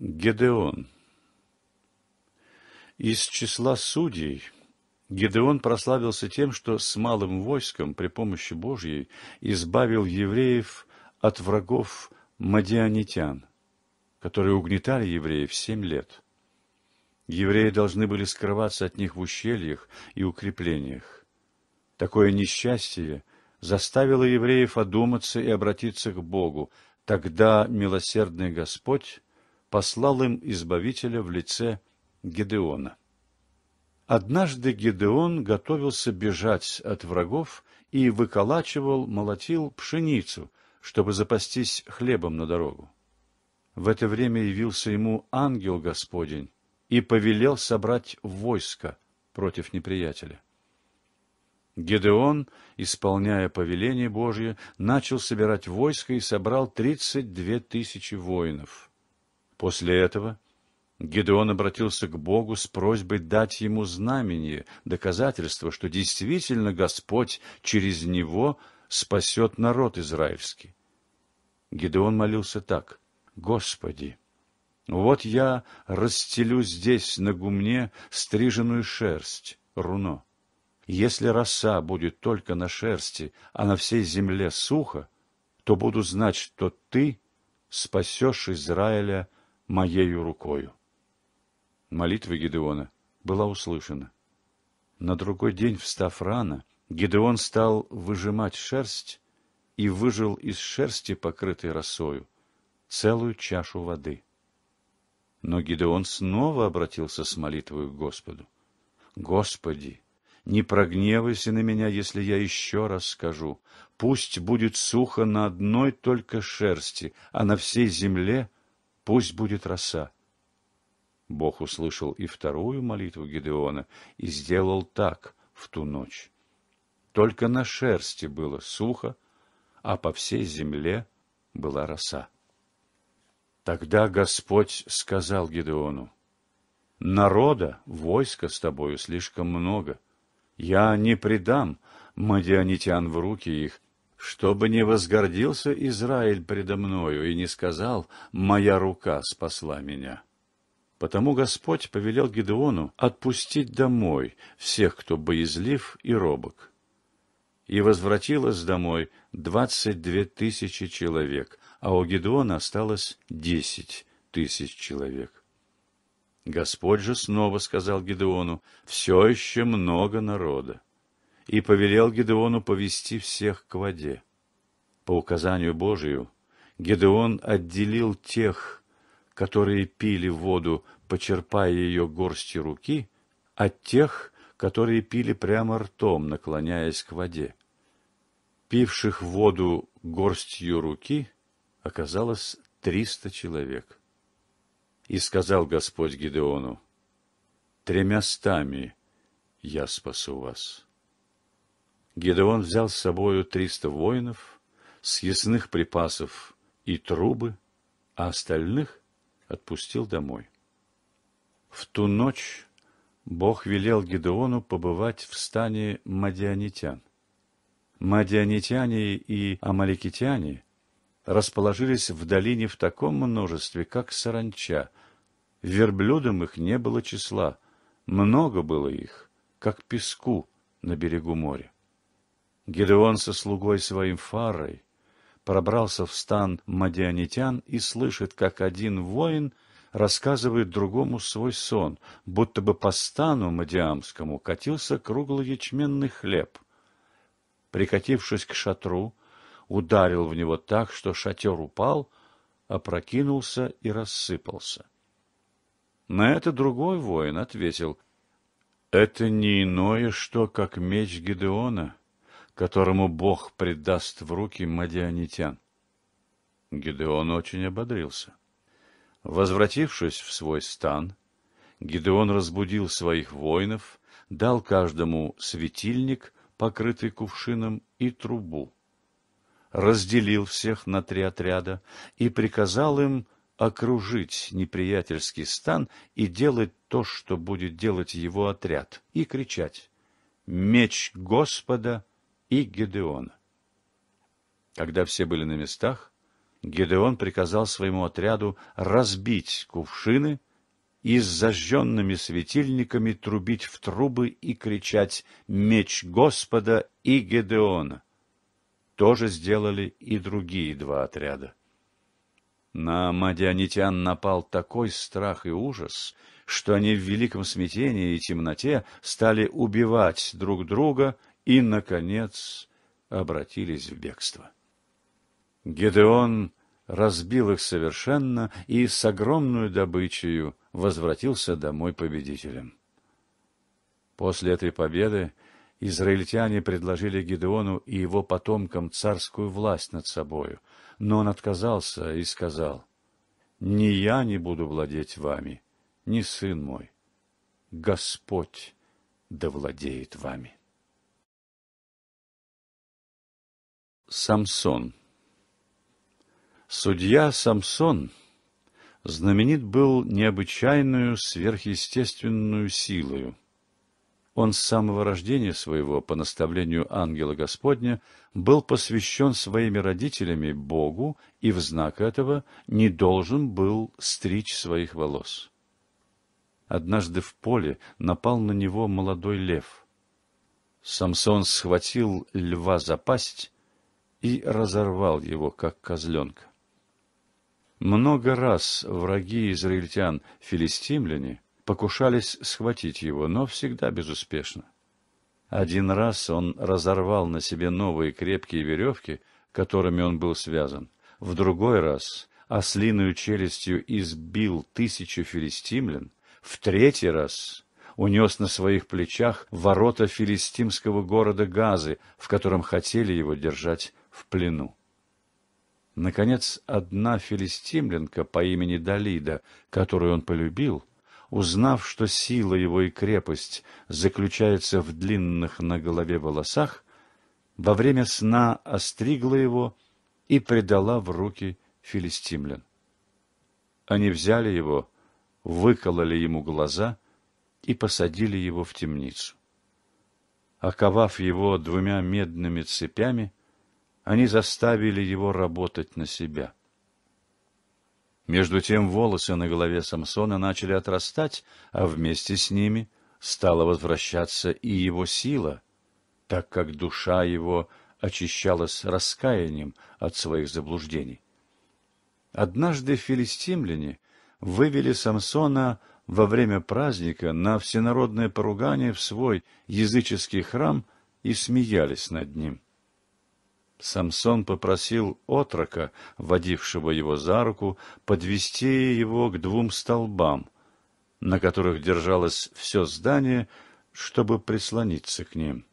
Гедеон Из числа судей Гедеон прославился тем, что с малым войском при помощи Божьей избавил евреев от врагов мадианитян, которые угнетали евреев семь лет. Евреи должны были скрываться от них в ущельях и укреплениях. Такое несчастье заставило евреев одуматься и обратиться к Богу. Тогда милосердный Господь послал им избавителя в лице Гедеона. Однажды Гедеон готовился бежать от врагов и выколачивал, молотил пшеницу, чтобы запастись хлебом на дорогу. В это время явился ему ангел Господень и повелел собрать войско против неприятеля. Гедеон, исполняя повеление Божье, начал собирать войско и собрал тридцать две тысячи воинов – После этого Гедеон обратился к Богу с просьбой дать ему знамение, доказательство, что действительно Господь через него спасет народ израильский. Гедеон молился так. «Господи, вот я расстелю здесь на гумне стриженную шерсть, руно. Если роса будет только на шерсти, а на всей земле сухо, то буду знать, что Ты спасешь Израиля моею рукою. Молитва Гедеона была услышана. На другой день, встав рано, Гедеон стал выжимать шерсть и выжил из шерсти, покрытой росою, целую чашу воды. Но Гедеон снова обратился с молитвой к Господу. «Господи, не прогневайся на меня, если я еще раз скажу. Пусть будет сухо на одной только шерсти, а на всей земле пусть будет роса. Бог услышал и вторую молитву Гедеона и сделал так в ту ночь. Только на шерсти было сухо, а по всей земле была роса. Тогда Господь сказал Гедеону, «Народа, войска с тобою слишком много. Я не предам мадианитян в руки их, чтобы не возгордился Израиль предо мною и не сказал «моя рука спасла меня». Потому Господь повелел Гедеону отпустить домой всех, кто боязлив и робок. И возвратилось домой двадцать две тысячи человек, а у Гедеона осталось десять тысяч человек. Господь же снова сказал Гедеону, «Все еще много народа и повелел Гедеону повести всех к воде. По указанию Божию Гедеон отделил тех, которые пили воду, почерпая ее горстью руки, от тех, которые пили прямо ртом, наклоняясь к воде. Пивших воду горстью руки оказалось триста человек. И сказал Господь Гедеону, «Тремя стами я спасу вас». Гедеон взял с собою триста воинов, съестных припасов и трубы, а остальных отпустил домой. В ту ночь Бог велел Гедеону побывать в стане мадианитян. Мадианитяне и амаликитяне расположились в долине в таком множестве, как саранча. Верблюдам их не было числа, много было их, как песку на берегу моря. Гедеон со слугой своим Фарой пробрался в стан мадианитян и слышит, как один воин рассказывает другому свой сон, будто бы по стану мадиамскому катился круглый ячменный хлеб. Прикатившись к шатру, ударил в него так, что шатер упал, опрокинулся и рассыпался. На это другой воин ответил, «Это не иное что, как меч Гедеона» которому Бог предаст в руки мадианитян. Гидеон очень ободрился. Возвратившись в свой стан, Гидеон разбудил своих воинов, дал каждому светильник, покрытый кувшином, и трубу. Разделил всех на три отряда и приказал им окружить неприятельский стан и делать то, что будет делать его отряд, и кричать «Меч Господа и Гедеона. Когда все были на местах, Гедеон приказал своему отряду разбить кувшины и с зажженными светильниками трубить в трубы и кричать «Меч Господа и Гедеона!». То же сделали и другие два отряда. На мадианитян напал такой страх и ужас, что они в великом смятении и темноте стали убивать друг друга и, наконец, обратились в бегство. Гедеон разбил их совершенно и с огромной добычей возвратился домой победителем. После этой победы израильтяне предложили Гедеону и его потомкам царскую власть над собою, но он отказался и сказал, «Ни я не буду владеть вами, ни сын мой. Господь да владеет вами». Самсон Судья Самсон знаменит был необычайную сверхъестественную силою. Он с самого рождения своего, по наставлению ангела Господня, был посвящен своими родителями Богу и в знак этого не должен был стричь своих волос. Однажды в поле напал на него молодой лев. Самсон схватил льва за пасть и разорвал его, как козленка. Много раз враги израильтян, филистимляне, покушались схватить его, но всегда безуспешно. Один раз он разорвал на себе новые крепкие веревки, которыми он был связан. В другой раз ослиную челюстью избил тысячу филистимлян. В третий раз унес на своих плечах ворота филистимского города Газы, в котором хотели его держать в плену. Наконец, одна филистимлянка по имени Далида, которую он полюбил, узнав, что сила его и крепость заключается в длинных на голове волосах, во время сна остригла его и предала в руки филистимлян. Они взяли его, выкололи ему глаза и посадили его в темницу. Оковав его двумя медными цепями, они заставили его работать на себя. Между тем волосы на голове Самсона начали отрастать, а вместе с ними стала возвращаться и его сила, так как душа его очищалась раскаянием от своих заблуждений. Однажды филистимляне вывели Самсона во время праздника на всенародное поругание в свой языческий храм и смеялись над ним. Самсон попросил отрока, водившего его за руку, подвести его к двум столбам, на которых держалось все здание, чтобы прислониться к ним.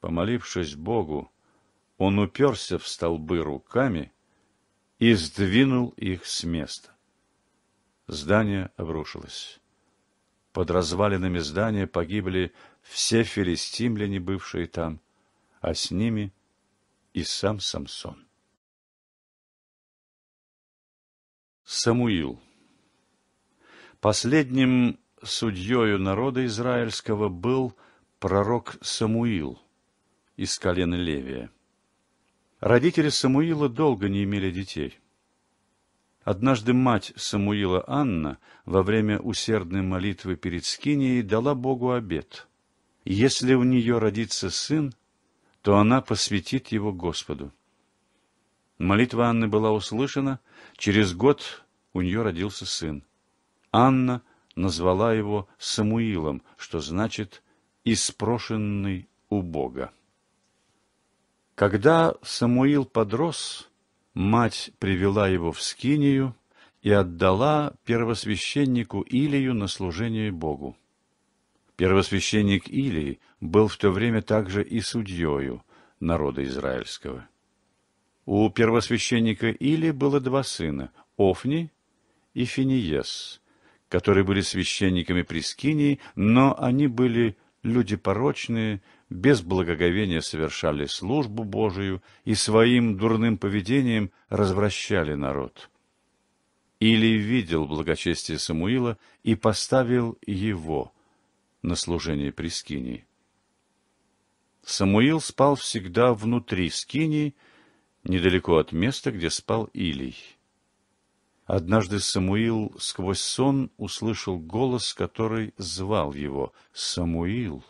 Помолившись Богу, он уперся в столбы руками и сдвинул их с места. Здание обрушилось. Под развалинами здания погибли все филистимляне, бывшие там, а с ними – и сам Самсон. Самуил Последним судьею народа израильского был пророк Самуил из колена Левия. Родители Самуила долго не имели детей. Однажды мать Самуила Анна во время усердной молитвы перед Скинией дала Богу обет. Если у нее родится сын, то она посвятит его Господу. Молитва Анны была услышана, через год у нее родился сын. Анна назвала его Самуилом, что значит «испрошенный у Бога». Когда Самуил подрос, мать привела его в Скинию и отдала первосвященнику Илию на служение Богу. Первосвященник Илии был в то время также и судьею народа израильского. У первосвященника Илии было два сына – Офни и Финиес, которые были священниками при Скинии, но они были люди порочные, без благоговения совершали службу Божию и своим дурным поведением развращали народ. Илий видел благочестие Самуила и поставил его – на служение при Скинии. Самуил спал всегда внутри Скинии, недалеко от места, где спал Илий. Однажды Самуил сквозь сон услышал голос, который звал его «Самуил!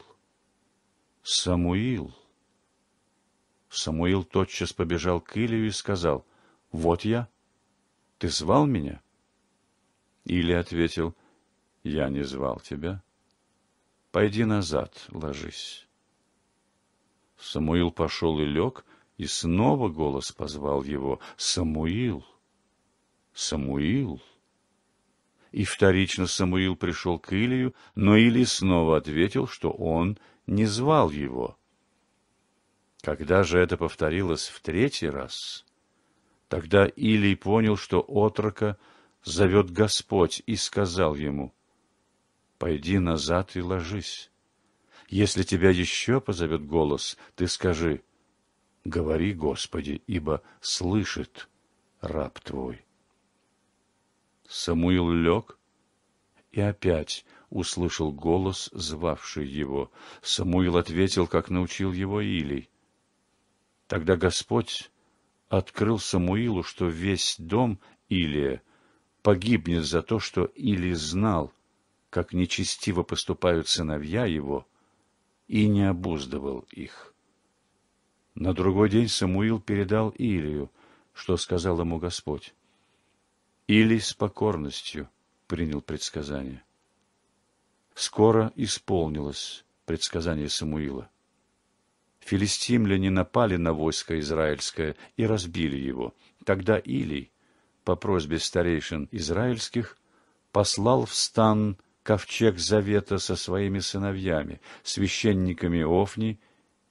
Самуил!» Самуил тотчас побежал к Илию и сказал «Вот я. Ты звал меня?» Или ответил «Я не звал тебя. Пойди назад, ложись». Самуил пошел и лег, и снова голос позвал его «Самуил! Самуил!» И вторично Самуил пришел к Илию, но Илий снова ответил, что он не звал его. Когда же это повторилось в третий раз, тогда Илий понял, что отрока зовет Господь, и сказал ему, «Пойди назад и ложись. Если тебя еще позовет голос, ты скажи, Говори, Господи, ибо слышит раб Твой. Самуил лег и опять услышал голос, звавший его. Самуил ответил, как научил его Илий. Тогда Господь открыл Самуилу, что весь дом Илия погибнет за то, что Илий знал, как нечестиво поступают сыновья его, и не обуздывал их. На другой день Самуил передал Илию, что сказал ему Господь. Илий с покорностью принял предсказание. Скоро исполнилось предсказание Самуила. Филистимляне напали на войско израильское и разбили его. Тогда Илий, по просьбе старейшин израильских, послал в стан ковчег завета со своими сыновьями, священниками Офни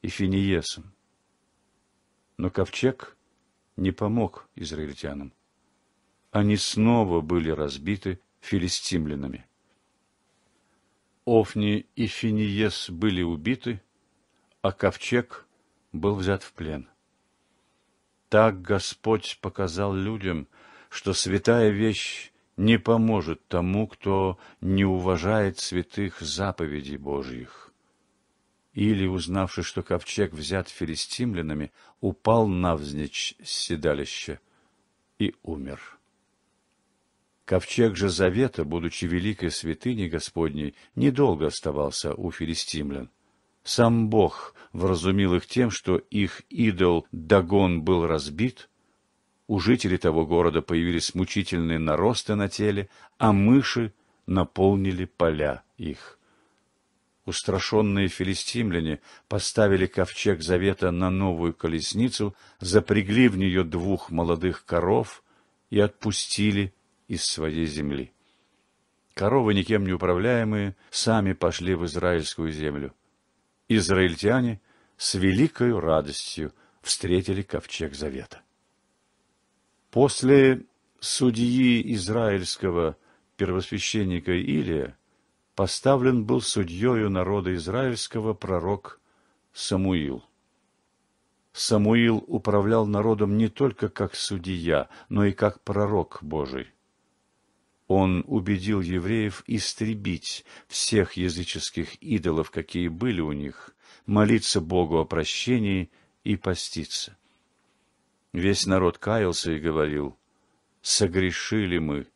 и Финиесом. Но ковчег не помог израильтянам. Они снова были разбиты филистимлянами. Офни и Финиес были убиты, а ковчег был взят в плен. Так Господь показал людям, что святая вещь не поможет тому, кто не уважает святых заповедей Божьих. Или, узнавши, что ковчег взят филистимлянами, упал навзничь с седалища и умер. Ковчег же завета, будучи великой святыней Господней, недолго оставался у филистимлян. Сам Бог вразумил их тем, что их идол Дагон был разбит, у жителей того города появились мучительные наросты на теле, а мыши наполнили поля их. Устрашенные филистимляне поставили ковчег завета на новую колесницу, запрягли в нее двух молодых коров и отпустили из своей земли. Коровы, никем не управляемые, сами пошли в израильскую землю. Израильтяне с великой радостью встретили ковчег завета. После судьи израильского первосвященника Илия поставлен был судьею народа израильского пророк Самуил. Самуил управлял народом не только как судья, но и как пророк Божий. Он убедил евреев истребить всех языческих идолов, какие были у них, молиться Богу о прощении и поститься. Весь народ каялся и говорил, «Согрешили мы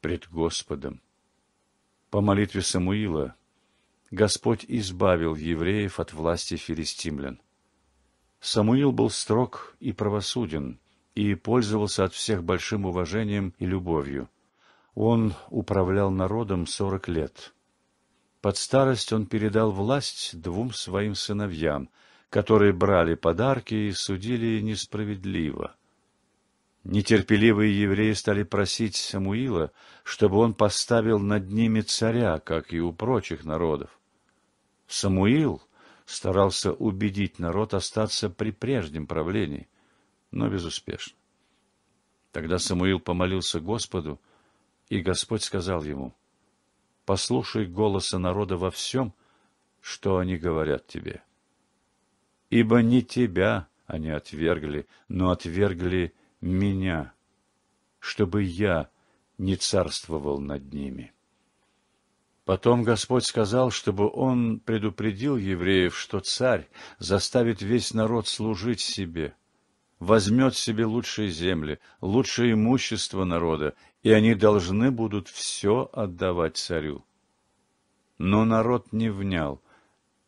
пред Господом». По молитве Самуила Господь избавил евреев от власти филистимлян. Самуил был строг и правосуден, и пользовался от всех большим уважением и любовью. Он управлял народом сорок лет. Под старость он передал власть двум своим сыновьям, которые брали подарки и судили несправедливо. Нетерпеливые евреи стали просить Самуила, чтобы он поставил над ними царя, как и у прочих народов. Самуил старался убедить народ остаться при прежнем правлении, но безуспешно. Тогда Самуил помолился Господу, и Господь сказал ему, «Послушай голоса народа во всем, что они говорят тебе. Ибо не тебя они отвергли, но отвергли меня, чтобы я не царствовал над ними. Потом Господь сказал, чтобы он предупредил евреев, что царь заставит весь народ служить себе. возьмет себе лучшие земли, лучшее имущество народа, и они должны будут все отдавать царю. Но народ не внял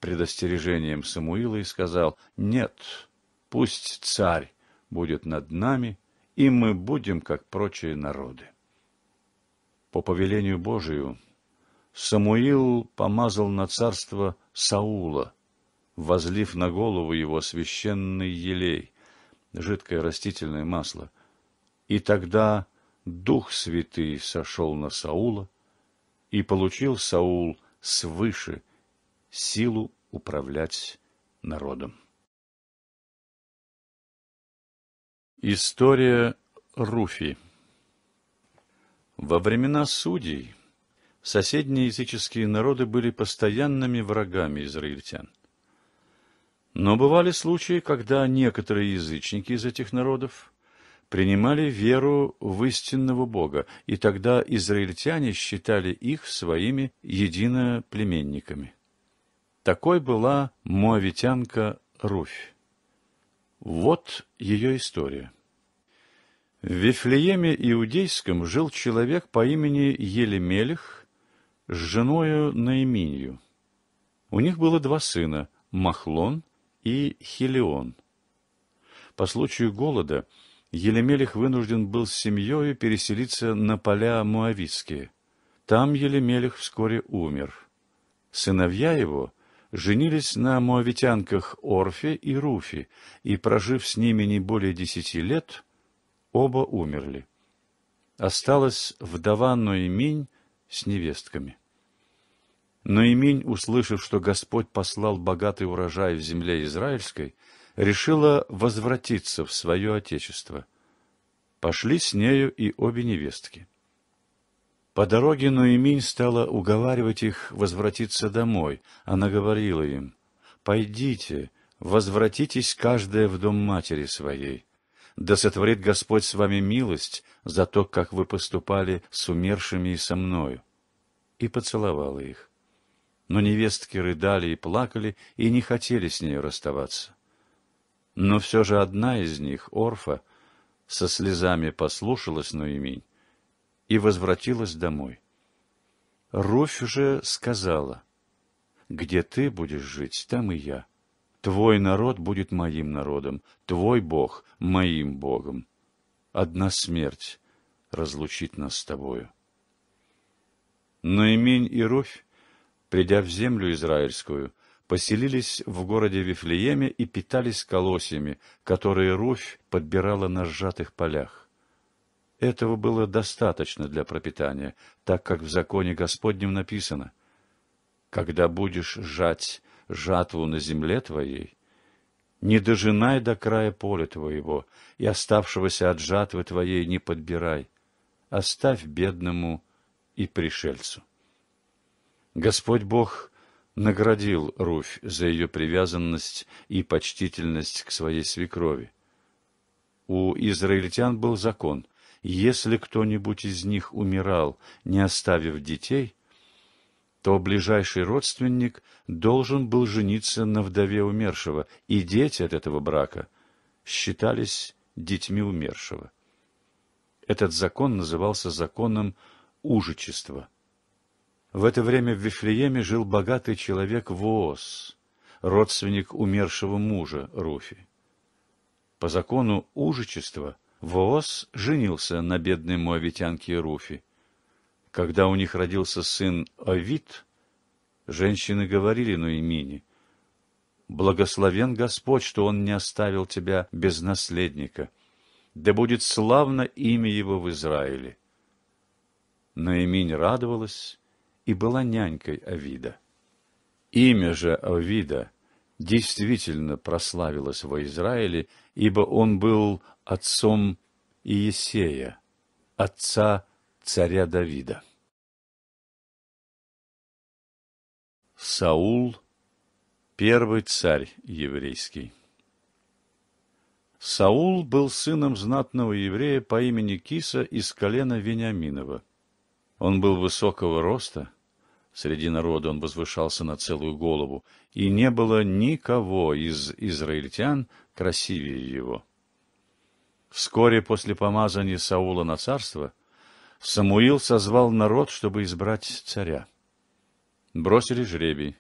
предостережением Самуила и сказал, «Нет, пусть царь будет над нами, и мы будем, как прочие народы». По повелению Божию Самуил помазал на царство Саула, возлив на голову его священный елей, жидкое растительное масло. И тогда Дух Святый сошел на Саула, и получил Саул свыше силу управлять народом. История Руфи Во времена судей соседние языческие народы были постоянными врагами израильтян. Но бывали случаи, когда некоторые язычники из этих народов принимали веру в истинного Бога, и тогда израильтяне считали их своими единоплеменниками. Такой была моавитянка Руфь. Вот ее история. В Вифлееме Иудейском жил человек по имени Елемелех с женою Наиминью. У них было два сына – Махлон и Хилион. По случаю голода – Елемелих вынужден был с семьей переселиться на поля Муавитские. Там Елемелих вскоре умер. Сыновья его женились на муавитянках Орфе и Руфе, и, прожив с ними не более десяти лет, оба умерли. Осталась вдова Ноеминь с невестками. Ноеминь, услышав, что Господь послал богатый урожай в земле израильской, решила возвратиться в свое отечество. Пошли с нею и обе невестки. По дороге Ноеминь стала уговаривать их возвратиться домой. Она говорила им, «Пойдите, возвратитесь каждая в дом матери своей. Да сотворит Господь с вами милость за то, как вы поступали с умершими и со мною». И поцеловала их. Но невестки рыдали и плакали, и не хотели с нею расставаться. Но все же одна из них, Орфа, со слезами послушалась Ноеминь и возвратилась домой. Руфь же сказала, «Где ты будешь жить, там и я. Твой народ будет моим народом, твой Бог — моим Богом. Одна смерть разлучит нас с тобою». Ноеминь и Руфь, придя в землю израильскую, поселились в городе Вифлееме и питались колосьями, которые Руфь подбирала на сжатых полях. Этого было достаточно для пропитания, так как в законе Господнем написано «Когда будешь жать жатву на земле твоей, не дожинай до края поля твоего, и оставшегося от жатвы твоей не подбирай, оставь бедному и пришельцу». Господь Бог наградил Руфь за ее привязанность и почтительность к своей свекрови. У израильтян был закон, если кто-нибудь из них умирал, не оставив детей, то ближайший родственник должен был жениться на вдове умершего, и дети от этого брака считались детьми умершего. Этот закон назывался законом ужичества – в это время в Вифлееме жил богатый человек Воос, родственник умершего мужа Руфи. По закону ужичества Воос женился на бедной моавитянке Руфи. Когда у них родился сын Овид, женщины говорили Ноемине, «Благословен Господь, что Он не оставил тебя без наследника, да будет славно имя Его в Израиле». Ноеминь радовалась и была нянькой Авида. Имя же Авида действительно прославилось во Израиле, ибо он был отцом Иесея, отца царя Давида. Саул – первый царь еврейский. Саул был сыном знатного еврея по имени Киса из колена Вениаминова. Он был высокого роста – Среди народа он возвышался на целую голову, и не было никого из израильтян красивее его. Вскоре после помазания Саула на царство Самуил созвал народ, чтобы избрать царя. Бросили жребий.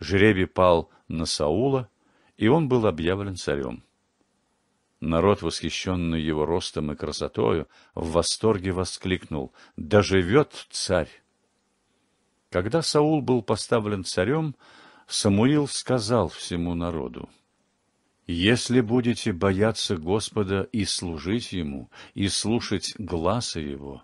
Жребий пал на Саула, и он был объявлен царем. Народ, восхищенный его ростом и красотою, в восторге воскликнул «Да живет царь!» Когда Саул был поставлен царем, Самуил сказал всему народу «Если будете бояться Господа и служить Ему, и слушать гласа Его,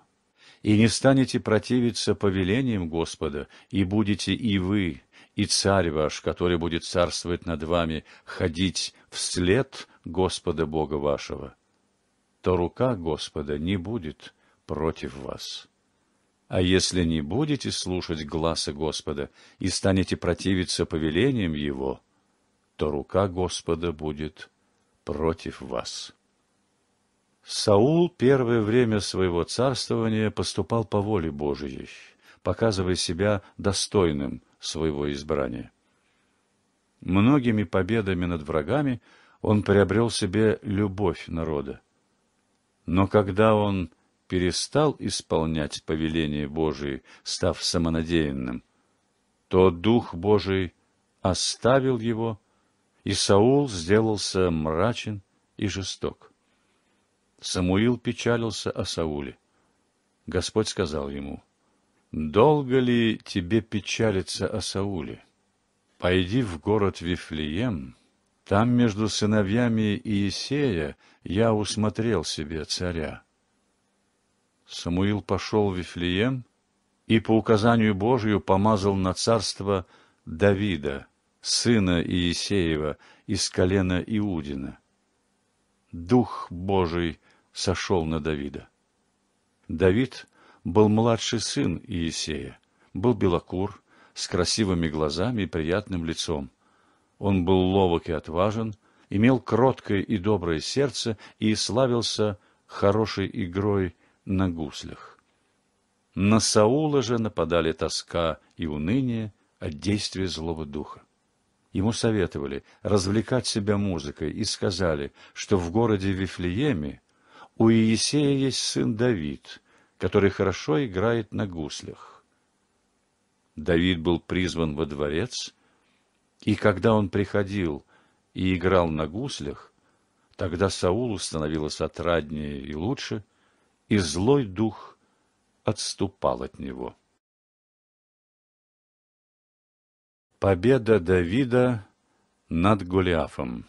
и не станете противиться повелениям Господа, и будете и вы, и царь ваш, который будет царствовать над вами, ходить вслед Господа Бога вашего, то рука Господа не будет против вас. А если не будете слушать гласа Господа и станете противиться повелениям Его, то рука Господа будет против вас. Саул первое время своего царствования поступал по воле Божией, показывая себя достойным своего избрания. Многими победами над врагами он приобрел себе любовь народа. Но когда он перестал исполнять повеления Божии, став самонадеянным, то Дух Божий оставил его, и Саул сделался мрачен и жесток. Самуил печалился о Сауле. Господь сказал ему, «Долго ли тебе печалиться о Сауле? Пойди в город Вифлеем, там между сыновьями Иисея я усмотрел себе царя». Самуил пошел в Вифлеем и по указанию Божию помазал на царство Давида, сына Иисеева, из колена Иудина. Дух Божий сошел на Давида. Давид был младший сын Иисея, был белокур, с красивыми глазами и приятным лицом. Он был ловок и отважен, имел кроткое и доброе сердце и славился хорошей игрой на гуслях. На Саула же нападали тоска и уныние от действия злого духа. Ему советовали развлекать себя музыкой и сказали, что в городе Вифлееме у Иисея есть сын Давид, который хорошо играет на гуслях. Давид был призван во дворец, и когда он приходил и играл на гуслях, тогда Саулу становилось отраднее и лучше, и злой дух отступал от него. Победа Давида над Голиафом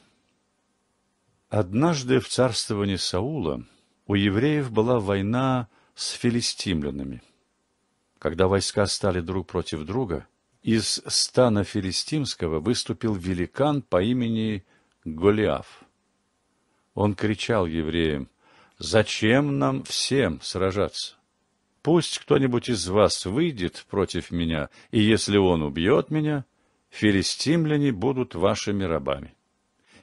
Однажды в царствовании Саула у евреев была война с филистимлянами. Когда войска стали друг против друга, из стана филистимского выступил великан по имени Голиаф. Он кричал евреям, «Зачем нам всем сражаться? Пусть кто-нибудь из вас выйдет против меня, и если он убьет меня, филистимляне будут вашими рабами.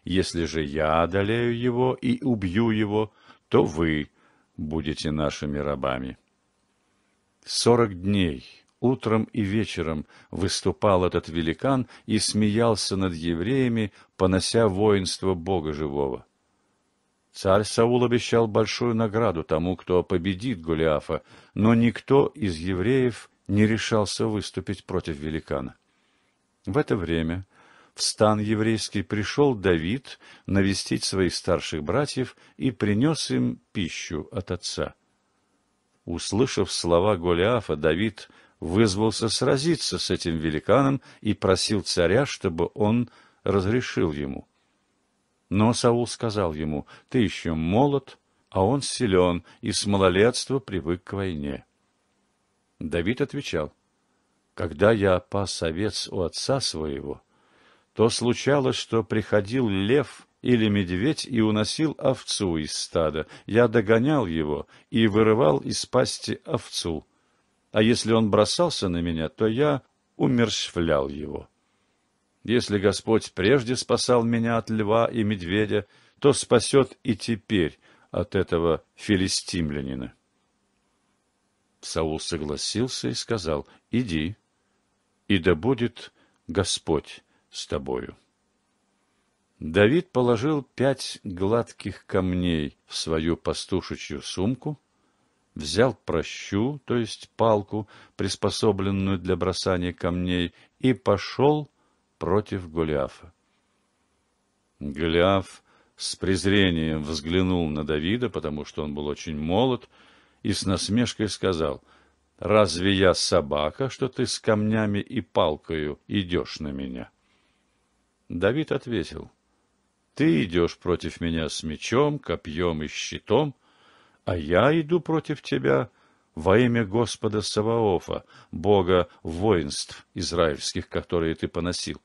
Если же я одолею его и убью его, то вы будете нашими рабами. Сорок дней, утром и вечером, выступал этот великан и смеялся над евреями, понося воинство Бога живого. Царь Саул обещал большую награду тому, кто победит Голиафа, но никто из евреев не решался выступить против великана. В это время в стан еврейский пришел Давид навестить своих старших братьев и принес им пищу от отца. Услышав слова Голиафа, Давид вызвался сразиться с этим великаном и просил царя, чтобы он разрешил ему. Но Саул сказал ему, «Ты еще молод, а он силен и с малолетства привык к войне». Давид отвечал, «Когда я пас овец у отца своего, то случалось, что приходил лев или медведь и уносил овцу из стада. Я догонял его и вырывал из пасти овцу. А если он бросался на меня, то я умерщвлял его. Если Господь прежде спасал меня от льва и медведя, то спасет и теперь от этого филистимлянина. Саул согласился и сказал, «Иди, и да будет Господь с тобою. Давид положил пять гладких камней в свою пастушечью сумку, взял прощу, то есть палку, приспособленную для бросания камней, и пошел против Голиафа. Голиаф с презрением взглянул на Давида, потому что он был очень молод, и с насмешкой сказал, «Разве я собака, что ты с камнями и палкою идешь на меня?» Давид ответил, «Ты идешь против меня с мечом, копьем и щитом, а я иду против тебя во имя Господа Саваофа, Бога воинств израильских, которые ты поносил.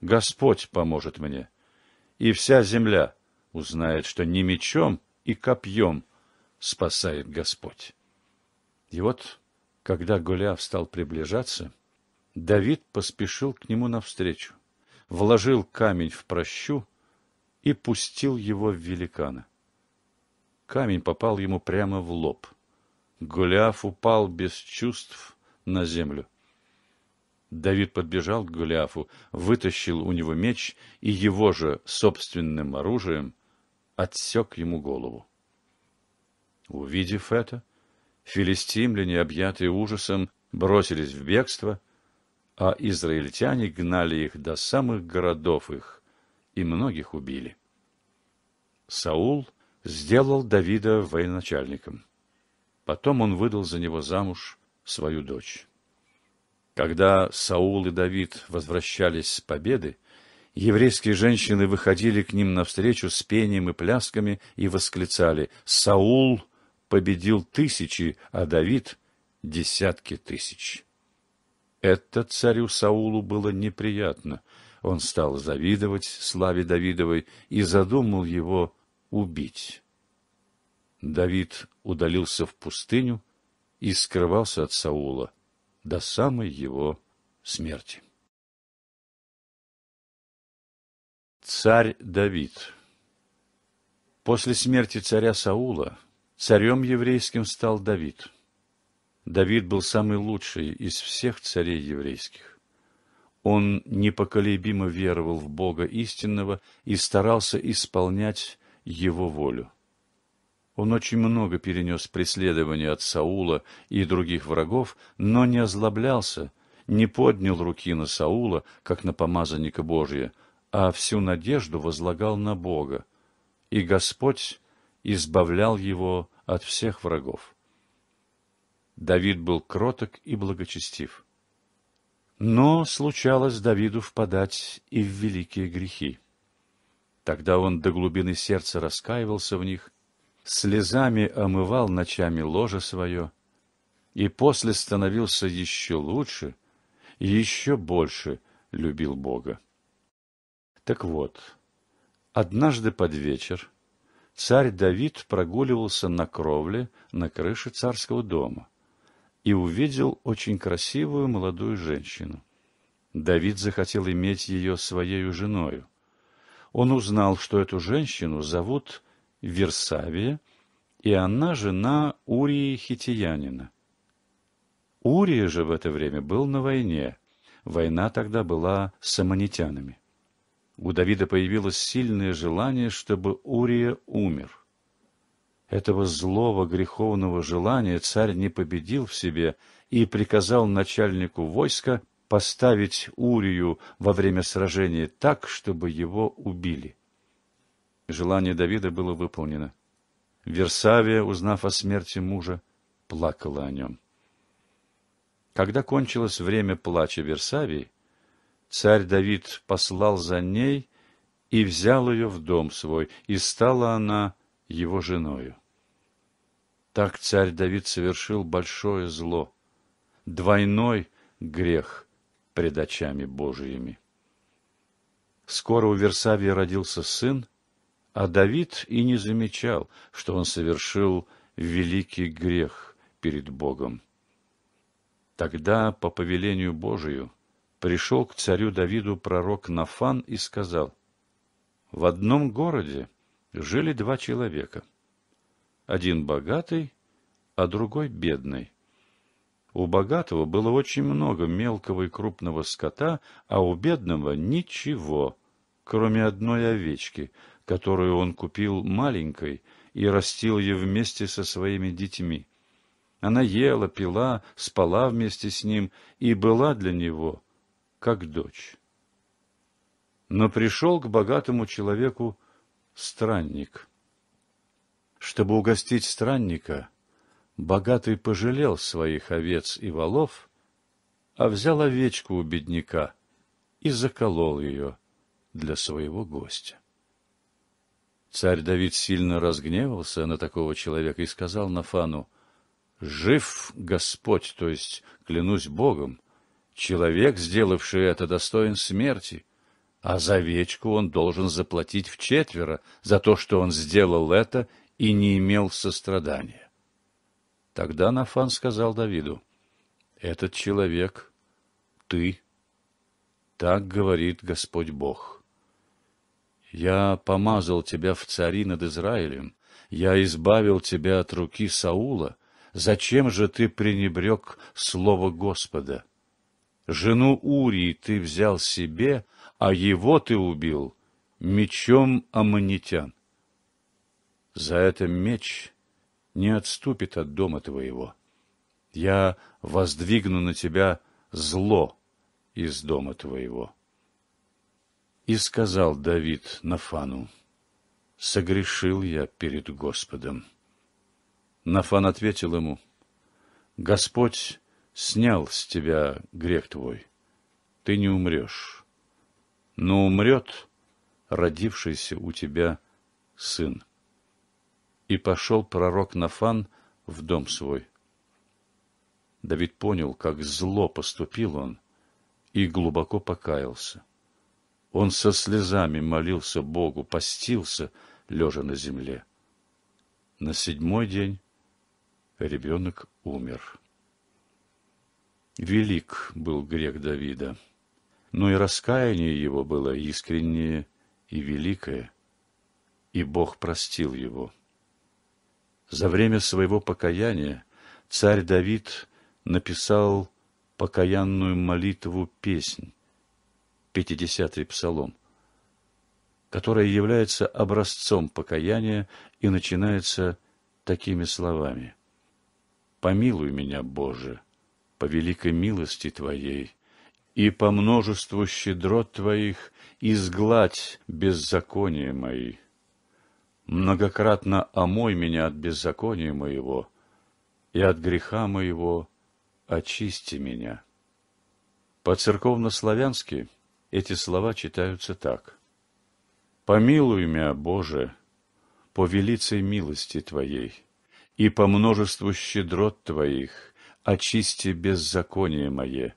Господь поможет мне, и вся земля узнает, что не мечом и копьем спасает Господь. И вот, когда Голиаф стал приближаться, Давид поспешил к нему навстречу, вложил камень в прощу и пустил его в великана. Камень попал ему прямо в лоб. Голиаф упал без чувств на землю. Давид подбежал к Голиафу, вытащил у него меч и его же собственным оружием отсек ему голову. Увидев это, филистимляне, объятые ужасом, бросились в бегство, а израильтяне гнали их до самых городов их и многих убили. Саул сделал Давида военачальником. Потом он выдал за него замуж свою дочь. Когда Саул и Давид возвращались с победы, еврейские женщины выходили к ним навстречу с пением и плясками и восклицали «Саул победил тысячи, а Давид — десятки тысяч». Это царю Саулу было неприятно. Он стал завидовать славе Давидовой и задумал его убить. Давид удалился в пустыню и скрывался от Саула до самой его смерти. Царь Давид После смерти царя Саула царем еврейским стал Давид. Давид был самый лучший из всех царей еврейских. Он непоколебимо веровал в Бога истинного и старался исполнять его волю. Он очень много перенес преследований от Саула и других врагов, но не озлоблялся, не поднял руки на Саула, как на помазанника Божия, а всю надежду возлагал на Бога, и Господь избавлял его от всех врагов. Давид был кроток и благочестив. Но случалось Давиду впадать и в великие грехи. Тогда он до глубины сердца раскаивался в них слезами омывал ночами ложе свое, и после становился еще лучше еще больше любил Бога. Так вот, однажды под вечер царь Давид прогуливался на кровле на крыше царского дома и увидел очень красивую молодую женщину. Давид захотел иметь ее своей женою. Он узнал, что эту женщину зовут Версавия, и она жена Урии Хитиянина. Урия же в это время был на войне. Война тогда была с аммонитянами. У Давида появилось сильное желание, чтобы Урия умер. Этого злого греховного желания царь не победил в себе и приказал начальнику войска поставить Урию во время сражения так, чтобы его убили. Желание Давида было выполнено. Версавия, узнав о смерти мужа, плакала о нем. Когда кончилось время плача Версавии, царь Давид послал за ней и взял ее в дом свой, и стала она его женою. Так царь Давид совершил большое зло, двойной грех пред очами Божиими. Скоро у Версавии родился сын, а Давид и не замечал, что он совершил великий грех перед Богом. Тогда, по повелению Божию, пришел к царю Давиду пророк Нафан и сказал, «В одном городе жили два человека, один богатый, а другой бедный. У богатого было очень много мелкого и крупного скота, а у бедного ничего, кроме одной овечки, которую он купил маленькой и растил ее вместе со своими детьми. Она ела, пила, спала вместе с ним и была для него как дочь. Но пришел к богатому человеку странник. Чтобы угостить странника, богатый пожалел своих овец и волов, а взял овечку у бедняка и заколол ее для своего гостя. Царь Давид сильно разгневался на такого человека и сказал Нафану, «Жив Господь, то есть, клянусь Богом, человек, сделавший это, достоин смерти, а за овечку он должен заплатить в четверо за то, что он сделал это и не имел сострадания». Тогда Нафан сказал Давиду, «Этот человек — ты». Так говорит Господь Бог. Я помазал тебя в цари над Израилем, я избавил тебя от руки Саула. Зачем же ты пренебрег слово Господа? Жену Урии ты взял себе, а его ты убил мечом аммонитян. За это меч не отступит от дома твоего. Я воздвигну на тебя зло из дома твоего. И сказал Давид Нафану, «Согрешил я перед Господом». Нафан ответил ему, «Господь снял с тебя грех твой, ты не умрешь, но умрет родившийся у тебя сын». И пошел пророк Нафан в дом свой. Давид понял, как зло поступил он, и глубоко покаялся. Он со слезами молился Богу, постился, лежа на земле. На седьмой день ребенок умер. Велик был грех Давида, но и раскаяние его было искреннее и великое, и Бог простил его. За время своего покаяния царь Давид написал покаянную молитву песнь, 50-й псалом, которая является образцом покаяния и начинается такими словами. «Помилуй меня, Боже, по великой милости Твоей, и по множеству щедрот Твоих изгладь беззакония мои. Многократно омой меня от беззакония моего, и от греха моего очисти меня». По-церковно-славянски – эти слова читаются так. «Помилуй меня, Боже, по велицей милости Твоей, и по множеству щедрот Твоих очисти беззаконие мое.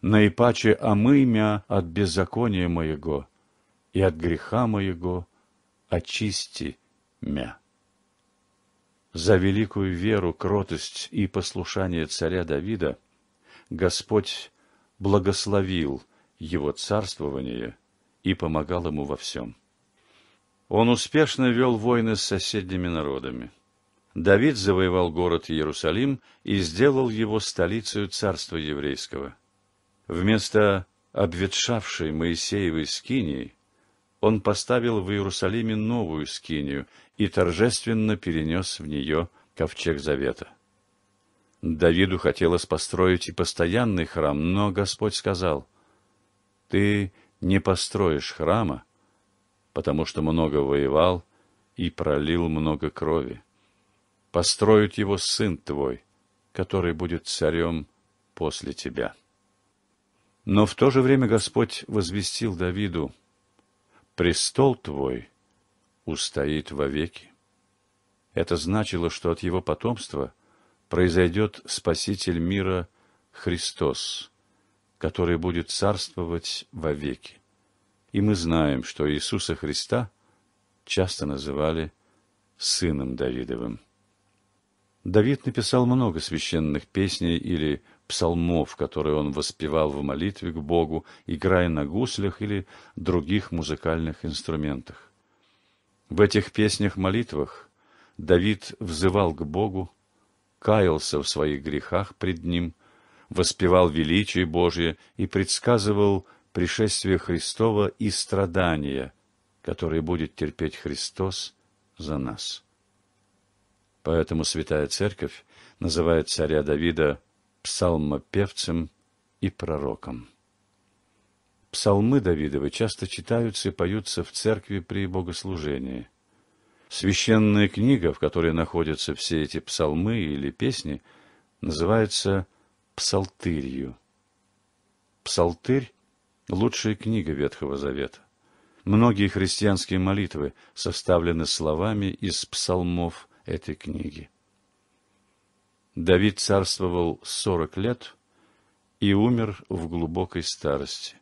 Наипаче омый мя от беззакония моего, и от греха моего очисти мя». За великую веру, кротость и послушание царя Давида Господь благословил – его царствование и помогал ему во всем. Он успешно вел войны с соседними народами. Давид завоевал город Иерусалим и сделал его столицей царства еврейского. Вместо обветшавшей Моисеевой скинии он поставил в Иерусалиме новую скинию и торжественно перенес в нее ковчег завета. Давиду хотелось построить и постоянный храм, но Господь сказал, ты не построишь храма, потому что много воевал и пролил много крови. Построит его сын твой, который будет царем после тебя. Но в то же время Господь возвестил Давиду, «Престол твой устоит вовеки». Это значило, что от его потомства произойдет Спаситель мира Христос, который будет царствовать вовеки. И мы знаем, что Иисуса Христа часто называли Сыном Давидовым. Давид написал много священных песней или псалмов, которые он воспевал в молитве к Богу, играя на гуслях или других музыкальных инструментах. В этих песнях-молитвах Давид взывал к Богу, каялся в своих грехах пред Ним, воспевал величие Божие и предсказывал пришествия Христова и страдания, которые будет терпеть Христос за нас. Поэтому Святая Церковь называет царя Давида псалмопевцем и пророком. Псалмы Давидовы часто читаются и поются в церкви при богослужении. Священная книга, в которой находятся все эти псалмы или песни, называется псалтырью. Псалтырь – лучшая книга Ветхого Завета. Многие христианские молитвы составлены словами из псалмов этой книги. Давид царствовал сорок лет и умер в глубокой старости.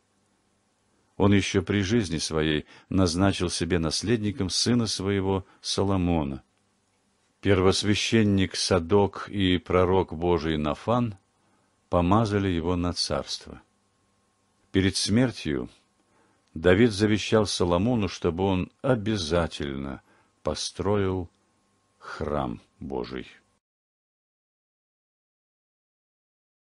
Он еще при жизни своей назначил себе наследником сына своего Соломона. Первосвященник Садок и пророк Божий Нафан помазали его на царство. Перед смертью Давид завещал Соломону, чтобы он обязательно построил храм Божий.